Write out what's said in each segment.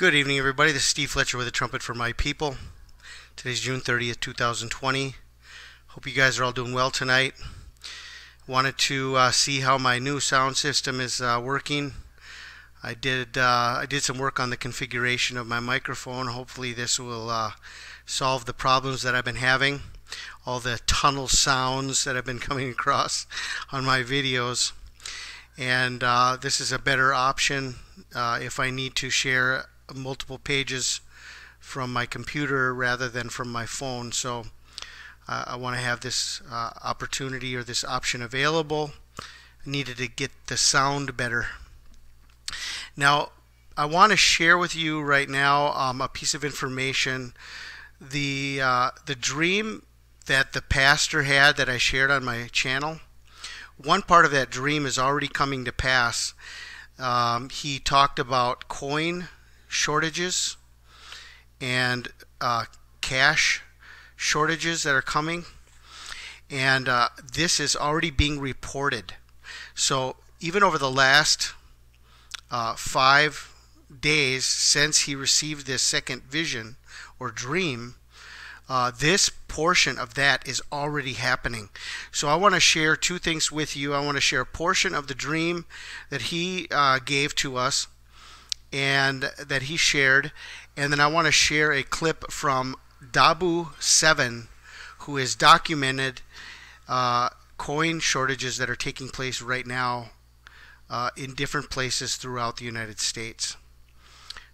Good evening, everybody. This is Steve Fletcher with a trumpet for my people. Today's June 30th, 2020. Hope you guys are all doing well tonight. Wanted to uh, see how my new sound system is uh, working. I did uh, I did some work on the configuration of my microphone. Hopefully, this will uh, solve the problems that I've been having. All the tunnel sounds that I've been coming across on my videos. And uh, this is a better option uh, if I need to share multiple pages from my computer rather than from my phone. So uh, I want to have this uh, opportunity or this option available. I needed to get the sound better. Now, I want to share with you right now um, a piece of information. The uh, the dream that the pastor had that I shared on my channel. One part of that dream is already coming to pass. Um, he talked about coin shortages and uh, cash shortages that are coming. And uh, this is already being reported. So even over the last uh, five days since he received this second vision or dream, uh, this portion of that is already happening. So I want to share two things with you. I want to share a portion of the dream that he uh, gave to us and that he shared. And then I want to share a clip from DAHBOO 7, who has documented uh, coin shortages that are taking place right now uh, in different places throughout the United States.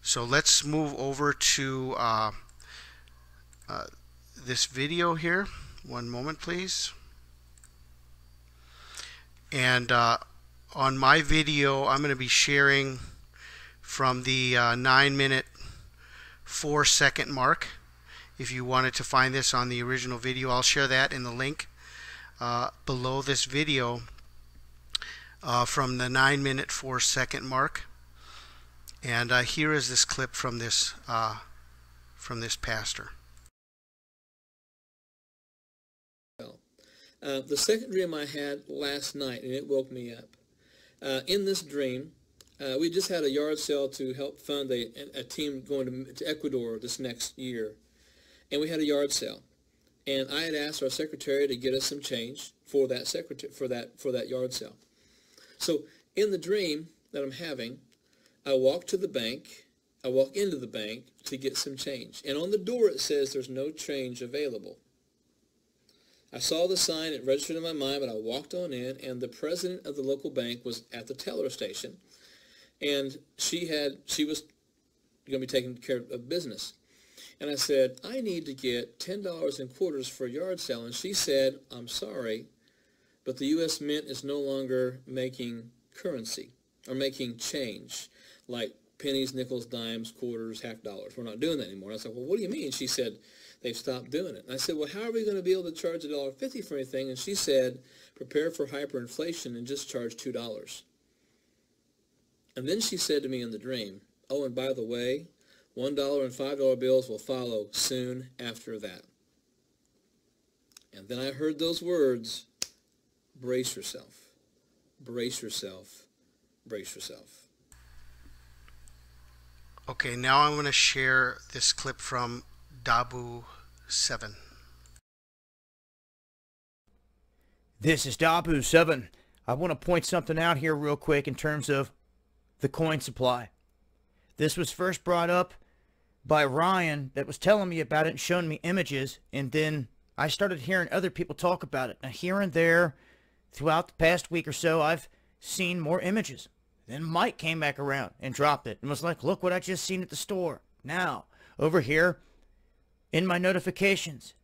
So let's move over to uh, uh this video here. One moment, please. And uh, on my video, I'm going to be sharing from the uh, 9 minute 4 second mark. If you wanted to find this on the original video, I'll share that in the link uh, below this video uh, from the 9 minute 4 second mark. And uh, here is this clip from this uh, from this pastor. Uh, the second dream I had last night, and it woke me up. in this dream, uh, we just had a yard sale to help fund a, a team going to, to Ecuador this next year. And we had a yard sale. And I had asked our secretary to get us some change for that secretary for that for that yard sale. So in the dream that I'm having, I walk to the bank. I walk into the bank to get some change. And on the door it says there's no change available. I saw the sign, it registered in my mind, but I walked on in, and the president of the local bank was at the teller station and she had she was going to be taking care of business. And I said, I need to get $10 in quarters for a yard sale. And she said, I'm sorry, but the U.S. Mint is no longer making currency or making change like pennies, nickels, dimes, quarters, half dollars. We're not doing that anymore. And I said, well, what do you mean? She said, they've stopped doing it. And I said, well, how are we going to be able to charge a dollar fifty for anything? And she said, prepare for hyperinflation and just charge $2. And then she said to me in the dream, oh, and by the way, $1 and $5 bills will follow soon after that. And then I heard those words, brace yourself, brace yourself, brace yourself. Okay, now I'm going to share this clip from DAHBOO 7. This is DAHBOO 7. I want to point something out here real quick in terms of the coin supply. This was first brought up by Ryan that was telling me about it and showing me images, and then I started hearing other people talk about it. Now, here and there, throughout the past week or so, I've seen more images. Then Mike came back around and dropped it and was like, look what I just seen at the store. Now, over here, in my notifications,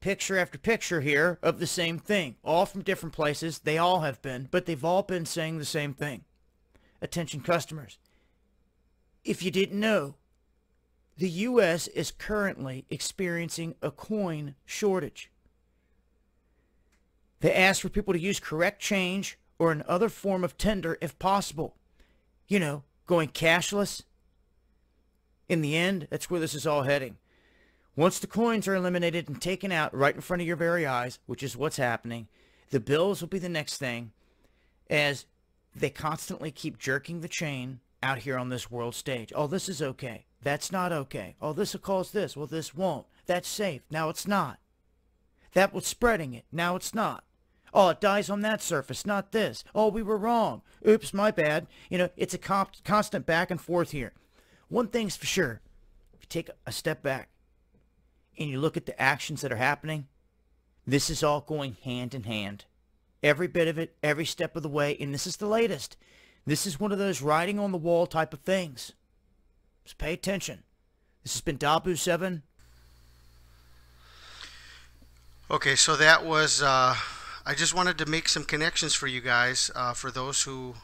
picture after picture here of the same thing, all from different places. They all have been, but they've all been saying the same thing. Attention customers. If you didn't know, the U.S. is currently experiencing a coin shortage. They ask for people to use correct change or another form of tender if possible. You know, going cashless. In the end, that's where this is all heading. Once the coins are eliminated and taken out right in front of your very eyes, which is what's happening, the bills will be the next thing as they constantly keep jerking the chain out here on this world stage. Oh, this is okay. That's not okay. Oh, this will cause this. Well, this won't. That's safe. Now it's not. That was spreading it. Now it's not. Oh, it dies on that surface, not this. Oh, we were wrong. Oops, my bad. You know, it's a comp- constant back and forth here. One thing's for sure. If you take a step back and you look at the actions that are happening, this is all going hand in hand. Every bit of it, every step of the way, and this is the latest. This is one of those writing on the wall type of things. Just pay attention. This has been DAHBOO7. Okay, so that was, uh, I just wanted to make some connections for you guys, uh, for those who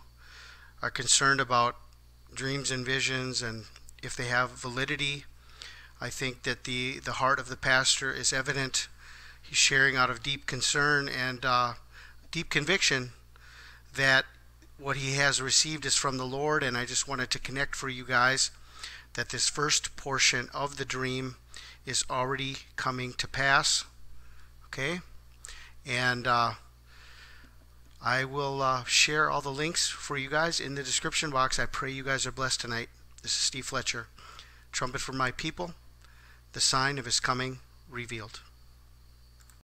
are concerned about dreams and visions and if they have validity. I think that the, the heart of the pastor is evident. He's sharing out of deep concern and uh, deep conviction that what he has received is from the Lord, and I just wanted to connect for you guys that this first portion of the dream is already coming to pass. Okay? And uh, I will uh, share all the links for you guys in the description box. I pray you guys are blessed tonight. This is Steve Fletcher. Trumpet for my people, the sign of his coming revealed.